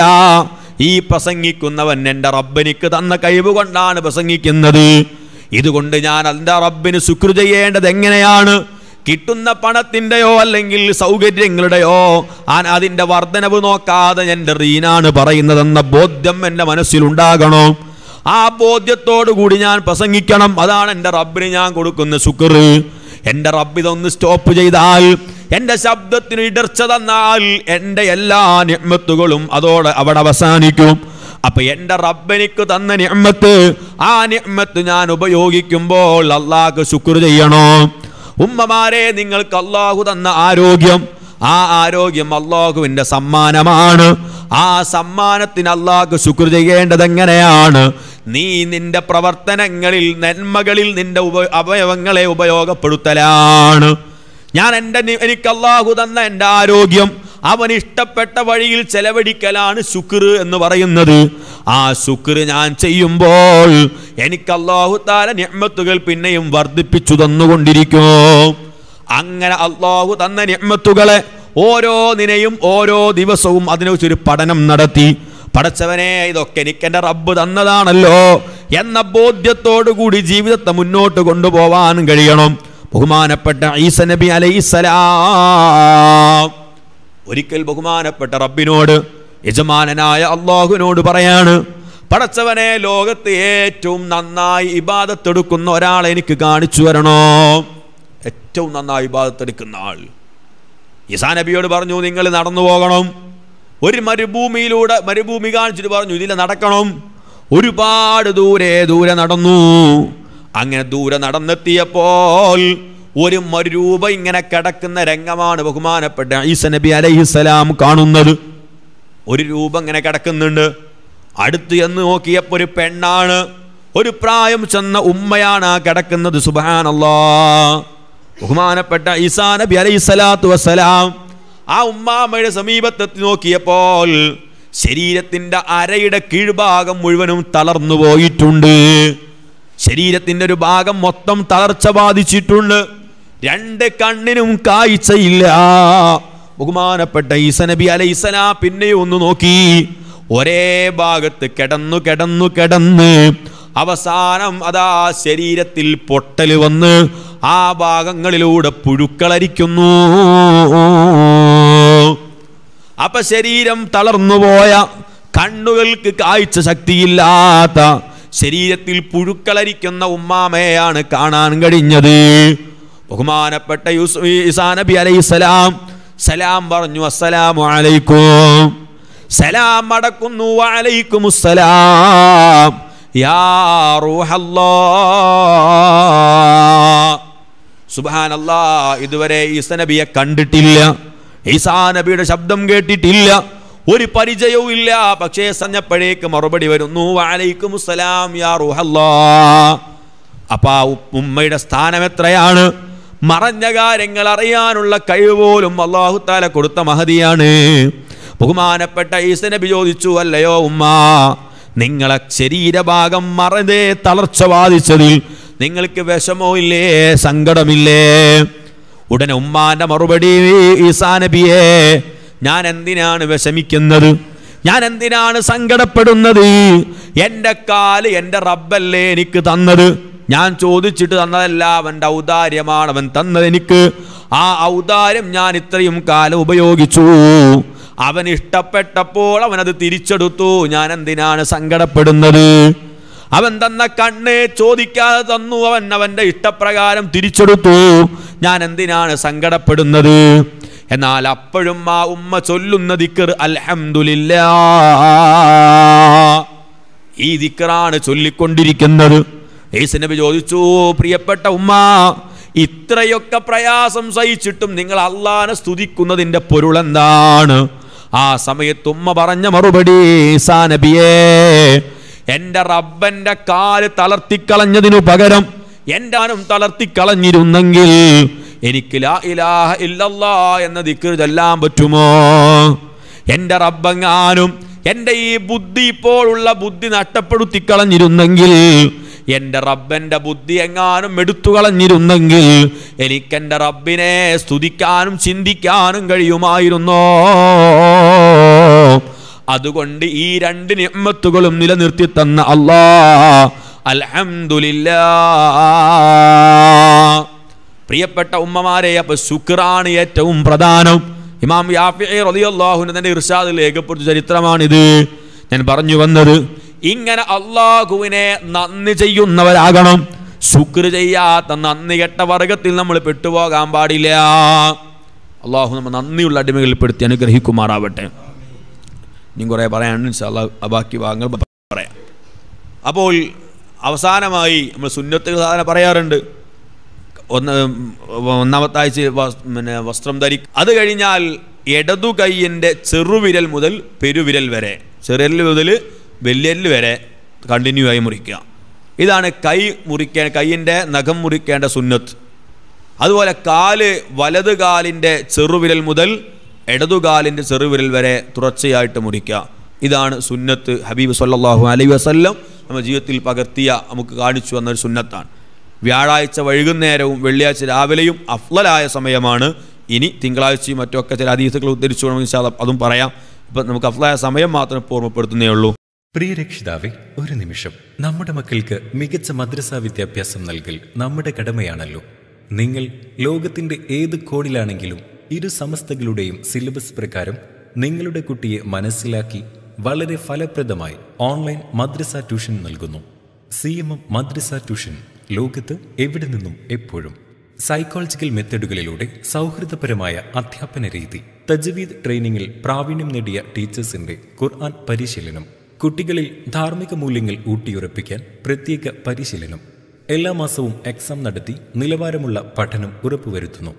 ഈ പ്രസംഗിക്കുന്നവൻ എന്റെ റബ്ബനിക്ക് തന്ന കഴിവ് കൊണ്ടാണ് പ്രസംഗിക്കുന്നത്. ഇതുകൊണ്ട് ഞാൻ എന്റെ റബ്ബിന് ശുക്ർ ചെയ്യേണ്ടത് എങ്ങനെയാണ്? കിട്ടുന്ന പണത്തിന്റെയോ അല്ലെങ്കിൽ സൗകര്യങ്ങളുടെയോ അതിന്റെ വർധനവ് നോക്കാതെ എന്റെ റീനാണ് പറയുന്നതെന്ന ബോധ്യം എന്റെ മനസ്സിലുണ്ടാകണോ? ആ കൂടി ഞാൻ പ്രസംഗിക്കണം. അതാണ് എന്റെ റബ്ബിന് ഞാൻ കൊടുക്കുന്ന ശുക്ർ. എന്റെ റബ്ബ് ഇതൊന്ന് സ്റ്റോപ്പ് ചെയ്താൽ എന്റെ ശബ്ദത്തിന് ഇടർച്ച തന്നാൽ എന്റെ എല്ലാ നിഅ്മത്തുകളും അതോടെ അവിടെ അവസാനിക്കും. അപ്പൊ എന്റെ റബ്ബനിക്ക് തന്ന നിഅ്മത്ത് ആ നിഅ്മത്ത് ഞാൻ ഉപയോഗിക്കുമ്പോൾ അള്ളാഹ് ശുക്ർ ചെയ്യണോ? ഉമ്മമാരെ നിങ്ങൾക്ക് അള്ളാഹു തന്ന ആരോഗ്യം. ആ ആരോഗ്യം അള്ളാഹുവിന്റെ സമ്മാനമാണ്. ആ സമ്മാനത്തിന് അള്ളാഹ് ശുക്ർ ചെയ്യേണ്ടത് എങ്ങനെയാണ് നീ നിന്റെ പ്രവർത്തനങ്ങളിൽ നന്മകളിൽ നിന്റെ ഉപ അവയവങ്ങളെ ഉപയോഗപ്പെടുത്തലാണ്. ഞാൻ എന്റെ എനിക്ക് അള്ളാഹു തന്ന എന്റെ ആരോഗ്യം. അവൻ ഇഷ്ടപ്പെട്ട വഴിയിൽ ചെലവഴിക്കലാണ് ശുക്ർ എന്ന് പറയുന്നത്. ആ ശുക്ർ ഞാൻ ചെയ്യുമ്പോൾ എനിക്ക് അള്ളാഹു താല നിഅ്മത്തുകൾ പിന്നെയും വർദ്ധിപ്പിച്ചു തന്നുകൊണ്ടിരിക്കും. അങ്ങനെ അള്ളാഹു തന്ന നിയമത്തുകളെ ഓരോ നിനയും ഓരോ ദിവസവും അതിനെക്കുറിച്ചൊരു പഠനം നടത്തി. പടച്ചവനെ ഇതൊക്കെ എനിക്ക് എന്റെ റബ്ബ് തന്നതാണല്ലോ എന്ന ബോധ്യത്തോടു കൂടി ജീവിതത്തെ മുന്നോട്ട് കൊണ്ടുപോവാൻ കഴിയണം. ബഹുമാനപ്പെട്ട ഈസ നബി അലൈസലാം ഒരിക്കൽ ബഹുമാനപ്പെട്ട റബ്ബിനോട് യജമാനനായ അള്ളാഹുവിനോട് പറയാണ് പടച്ചവനെ ലോകത്ത് ഏറ്റവും നന്നായി ഇബാദത്തെടുക്കുന്ന ഒരാളെ എനിക്ക് കാണിച്ചു വരണോ ഏറ്റവും നന്നായി ഇബാദത്തെടുക്കുന്ന ആൾ. ഈസാ നബിയോട് പറഞ്ഞു നിങ്ങൾ നടന്നു പോകണം. ഒരു മരുഭൂമിയിലൂടെ മരുഭൂമി കാണിച്ചിട്ട് പറഞ്ഞു ഇതിൽ നടക്കണം. ഒരുപാട് ദൂരെ ദൂരെ നടന്നു. അങ്ങനെ ദൂരെ നടന്നെത്തിയപ്പോൾ ഒരു രൂപ ഇങ്ങനെ കിടക്കുന്ന രംഗമാണ് ബഹുമാനപ്പെട്ട ഈസ നബി അലൈഹിസ്സലാം കാണുന്നത്. ഒരു രൂപം ഇങ്ങനെ കിടക്കുന്നുണ്ട്. അടുത്ത് എന്ന് നോക്കിയപ്പോൾ ഒരു പെണ്ണാണ്. ഒരു പ്രായം ചെന്ന ഉമ്മയാണ് ആ കിടക്കുന്നത്. സുബാനല്ലാ ബഹുമാനപ്പെട്ട ഈസാ നബി അലൈഹി സ്വലാത്തു വസ്സലാം ആ ഉമ്മാമ്മയുടെ സമീപത്തെത്തി നോക്കിയപ്പോൾ ശരീരത്തിന്റെ അരയുടെ കീഴ്ഭാഗം മുഴുവനും തളർന്നു പോയിട്ടുണ്ട്. ശരീരത്തിന്റെ ഒരു ഭാഗം മൊത്തം തളർച്ച ബാധിച്ചിട്ടുണ്ട്. രണ്ട് കണ്ണിനും കാഴ്ചയില്ല. ബഹുമാനപ്പെട്ട ഈസ നബി അലൈസലാം പിന്നെയും ഒന്ന് നോക്കി. ഒരേ ഭാഗത്ത് കിടന്നു കിടന്നു കിടന്ന് അവസാനം അതാ ശരീരത്തിൽ പൊട്ടൽ വന്ന് ആ ഭാഗങ്ങളിലൂടെ പുഴുക്കളരിക്കുന്നു അപ്പൊ ശരീരം തളർന്നുപോയ കണ്ണുകൾക്ക് കാഴ്ച ശക്തിയില്ലാത്ത ശരീരത്തിൽ പുഴുക്കളരിക്കുന്ന ഉമ്മാമയാണ് കാണാൻ കഴിഞ്ഞത്. ബഹുമാനപ്പെട്ട യൂസ് ഈസാ നബി അലൈഹിസ്സലാം സലാം പറഞ്ഞു അസ്സലാമു അലൈക്കും. സലാം അടക്കുന്നു അലൈക്കും അസ്സലാം യാ ഇതുവരെ ഈസ നബിയെ കണ്ടിട്ടില്ല. ഈസാ നബിയുടെ ശബ്ദം കേട്ടിട്ടില്ല. ഒരു പരിചയവും ഇല്ല. പക്ഷേ സഞ്ഞപ്പോഴേക്ക് മറുപടി വരുന്നു വാലൈക്കും സലാം യാ റൂഹല്ലാ അപ്പാ ഉമ്മയുടെ സ്ഥാനം എത്രയാണ്? മറഞ്ഞ കാര്യങ്ങൾ അറിയാനുള്ള കഴിവ് പോലും അള്ളാഹു താല കൊടുത്ത മഹതിയാണ്. ബഹുമാനപ്പെട്ട ഈസ നബി ചോദിച്ചു അല്ലയോ ഉമ്മ നിങ്ങളെ ശരീരഭാഗം മറന്നേ തളർച്ച ബാധിച്ചതിൽ നിങ്ങൾക്ക് വിഷമോ ഇല്ലേ? സങ്കടമില്ലേ? ഉടനെ ഉമ്മാന്റെ മറുപടി ഈസാ നബിയെ ഞാൻ എന്തിനാണ് വിഷമിക്കുന്നത്? ഞാൻ എന്തിനാണ് സങ്കടപ്പെടുന്നത്? എന്റെ കാൽ എന്റെ റബ്ബല്ലേ എനിക്ക് തന്നത്? ഞാൻ ചോദിച്ചിട്ട് തന്നതല്ല അവന്റെ ഔദാര്യമാണ് അവൻ തന്നത് എനിക്ക്. ആ ഔദാര്യം ഞാൻ ഇത്രയും കാലം ഉപയോഗിച്ചു. അവൻ ഇഷ്ടപ്പെട്ടപ്പോൾ അവൻ അത് തിരിച്ചെടുത്തു. ഞാൻ എന്തിനാണ് സങ്കടപ്പെടുന്നത്? അവൻ തന്ന കണ്ണെ ചോദിക്കാതെ തന്നു. അവൻ അവന്റെ ഇഷ്ടപ്രകാരം തിരിച്ചെടുത്തു. ഞാൻ എന്തിനാണ് സങ്കടപ്പെടുന്നത്? എന്നാൽ അപ്പോഴും ആ ഉമ്മ ചൊല്ലുന്ന ദിക്കർ അൽഹംദുലില്ലാ ഈ ദിക്കറാണ് ചൊല്ലിക്കൊണ്ടിരിക്കുന്നത്. യേശു നബി ചോദിച്ചു പ്രിയപ്പെട്ട ഉമ്മ ഇത്രയൊക്കെ പ്രയാസം സഹിച്ചിട്ടും നിങ്ങൾ അള്ളാനെ സ്തുതിക്കുന്നതിന്റെ പൊരുൾ എന്താണ്? ആ സമയത്ത് ഉമ്മ പറഞ്ഞ മറുപടി ഈസാ നബിയേ എന്റെ റബ്ബന്റെ കാൽ തളർത്തിക്കളഞ്ഞതിനു പകരം എന്താനും തളർത്തിക്കളഞ്ഞിരുന്നെങ്കിൽ എനിക്ക് ലാ ഇലാഹ ഇല്ലല്ലാ എന്ന ദിക്കർ ചൊല്ലാൻ പറ്റുമോ? എന്റെ റബ്ബങ്ങാനും എന്റെ ഈ ബുദ്ധി ഇപ്പോഴുള്ള ബുദ്ധി നഷ്ടപ്പെടുത്തി കളഞ്ഞിരുന്നെങ്കിൽ എന്റെ റബ്ബന്റെ ബുദ്ധി എങ്ങാനും എടുത്തു കളഞ്ഞിരുന്നെങ്കിൽ എനിക്കെന്റെ റബ്ബിനെ സ്തുതിക്കാനും ചിന്തിക്കാനും കഴിയുമായിരുന്നോ? അതുകൊണ്ട് ഈ രണ്ട് നിമ്മത്തുകളും നിലനിർത്തി തന്ന അല്ലാ അൽഹംദുലില്ലാ പ്രിയപ്പെട്ട ഉമ്മമാരെ അപ്പൊ ശുക്രാണ് ഏറ്റവും പ്രധാനം. ഇമാം യാഫി തന്റെ ഇർഷാദിൽ രേഖപ്പെടുത്ത ചരിത്രമാണിത്. ഞാൻ പറഞ്ഞു വന്നത് ഇങ്ങനെ അള്ളാഹുവിനെ നന്ദി ചെയ്യുന്നവരാകണം. ശുക്ർ ചെയ്യാത്ത നന്ദി കെട്ട വർഗത്തിൽ നമ്മൾ പെട്ടുപോകാൻ പാടില്ല. അള്ളാഹു നമ്മൾ നന്ദിയുള്ള അടിമകളിൽപ്പെടുത്തി അനുഗ്രഹിക്കുമാറാവട്ടെ. ഇനിയും കുറേ പറയാനുണ്ട്. ബാക്കി ഭാഗങ്ങൾ പറയാം. അപ്പോൾ അവസാനമായി നമ്മൾ സുന്നത്തുകൾ സാധാരണ പറയാറുണ്ട്. ഒന്ന് ഒന്നാമത്തെ പിന്നെ വസ്ത്രം ധരിക്കും അത് കഴിഞ്ഞാൽ ഇടതു കൈയിന്റെ ചെറുവിരൽ മുതൽ പെരുവിരൽ വരെ. ചെറുവിരൽ മുതൽ വലിയരൽ വരെ കണ്ടിന്യൂ ആയി മുറിക്കുക. ഇതാണ് കൈ മുറിക്കേണ്ട കൈയിന്റെ നഖം മുറിക്കേണ്ട സുന്നത്ത്. അതുപോലെ കാൽ വലത് കാലിന്റെ ചെറുവിരൽ മുതൽ ഇടതുകാലിന്റെ ചെറുവിരൽ വരെ തുടർച്ചയായിട്ട് മുറിക്കുക. ഇതാണ് സുന്നത്ത് ഹബീബ് സല്ലാഹു അലൈ വസല്ലം നമ്മുടെ ജീവിതത്തിൽ പകർത്തിയ നമുക്ക് കാണിച്ചു വന്നൊരു സുന്നത്താണ്. വ്യാഴാഴ്ച വൈകുന്നേരവും വെള്ളിയാഴ്ച രാവിലെയും അഫ്ലലായ സമയമാണ്. ഇനി തിങ്കളാഴ്ചയും മറ്റുമൊക്കെ ചില അതീസുകൾ ഉദ്ധരിച്ചു വേണമെങ്കിൽ ഇൻഷാ അതും പറയാം. ഇപ്പം നമുക്ക് അഫ്ലായ സമയം മാത്രം ഓർമ്മപ്പെടുത്തുന്നേ ഉള്ളൂ. പ്രിയ രക്ഷിതാവെ ഒരു നിമിഷം. നമ്മുടെ മക്കൾക്ക് മികച്ച മദ്രസ വിദ്യാഭ്യാസം നൽകൽ നമ്മുടെ കടമയാണല്ലോ. നിങ്ങൾ ലോകത്തിന്റെ ഏത് കോണിലാണെങ്കിലും ഇരു സമസ്തകളുടെയും സിലബസ് പ്രകാരം നിങ്ങളുടെ കുട്ടിയെ മനസ്സിലാക്കി വളരെ ഫലപ്രദമായി ഓൺലൈൻ മദ്രസ ട്യൂഷൻ നൽകുന്നു. സി എം എം മദ്രസ ട്യൂഷൻ ലോകത്ത് എവിടെ നിന്നും എപ്പോഴും. സൈക്കോളജിക്കൽ മെത്തഡുകളിലൂടെ സൗഹൃദപരമായ അധ്യാപന രീതി. തജ്വീദ് ട്രെയിനിങ്ങിൽ പ്രാവീണ്യം നേടിയ ടീച്ചേഴ്സിന്റെ ഖുർആൻ പരിശീലനം. കുട്ടികളിൽ ധാർമ്മിക മൂല്യങ്ങൾ ഊട്ടിയുറപ്പിക്കാൻ പ്രത്യേക പരിശീലനം. എല്ലാ മാസവും എക്സാം നടത്തി നിലവാരമുള്ള പഠനം ഉറപ്പുവരുത്തുന്നു.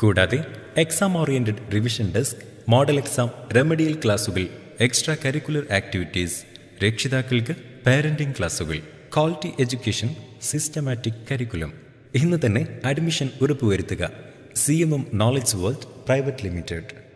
കൂടാതെ exam oriented revision desk model exam remedial ക്ലാസുകൾ എക്സ്ട്രാ കരിക്കുലർ ആക്ടിവിറ്റീസ് രക്ഷിതാക്കൾക്ക് പാരന്റിംഗ് ക്ലാസുകൾ ക്വാളിറ്റി എഡ്യൂക്കേഷൻ സിസ്റ്റമാറ്റിക് കരിക്കുലം. ഇന്ന് തന്നെ അഡ്മിഷൻ ഉറപ്പുവരുത്തുക. C M M knowledge world private limited